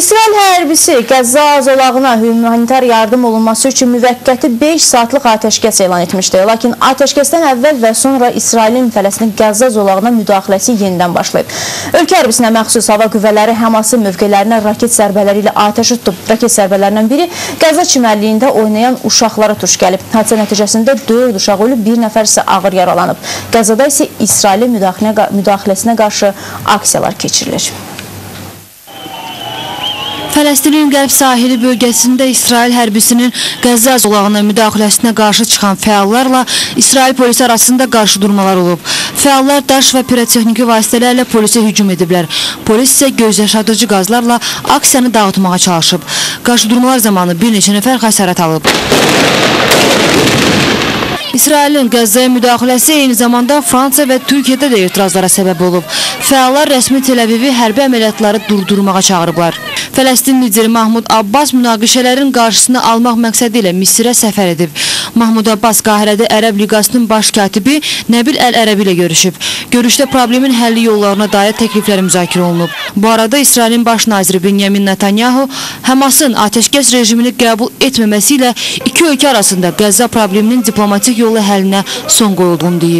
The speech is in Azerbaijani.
İsrail hərbisi Qəzza zolağına humanitar yardım olunması üçün müvəqqəti 5 saatlıq atəşkəs elan etmişdi. Lakin atəşkəsdən əvvəl və sonra İsrailin Fələstin Qəzza zolağına müdaxiləsi yenidən başlayıb. Ölkə hərbisinə məxsus hava qüvvələri Həmasın mövqelərinə raket zərbələri ilə atəş tutub. Raket zərbələrindən biri Qəzza çimərliyində oynayan uşaqlara tuş gəlib. Hadisə nəticəsində 4 uşaq ölüb, bir nəfər isə ağır yaralanıb. Qəzzada isə İsrailin müdaxiləsinə qarşı aksiyalar keçirilir. Fələstinin qərb sahili bölgəsində İsrail hərbisinin Qəzza zolağına müdaxiləsinə qarşı çıxan fəallarla İsrail polisi arasında qarşı durmalar olub. Fəallar daş və pirotexniki vasitələrlə polisə hücum ediblər. Polis isə göz yaşardıcı qazlarla aksiyanı dağıtmağa çalışıb. Qarşı durmalar zamanı bir neçə nəfər xəsarət alıb. İsrailin Qəzzaya müdaxiləsi eyni zamanda Fransa və Türkiyədə də etirazlara səbəb olub. Fəallar rəsmi Tel-Əvivi hərbi əməliyyatları durdurmağa çağırıblar. Fələstin lideri Mahmud Abbas münaqişələrin qarşısını almaq məqsədi ilə Misirə səfər edib. Mahmud Abbas Qahirədə Ərəb Liqasının baş katibi Nəbil Əl-Ərəbi ilə görüşüb. Görüşdə problemin həlli yollarına dair təkliflər müzakirə olunub. Bu arada İsrailin baş naziri Benyamin Netanyahu Həmasın atəşkəs rejimini qəbul etməməsi ilə iki ölkə arasında Qəzza probleminin diplomatik yolla həllinə son qoyulduğunu deyib.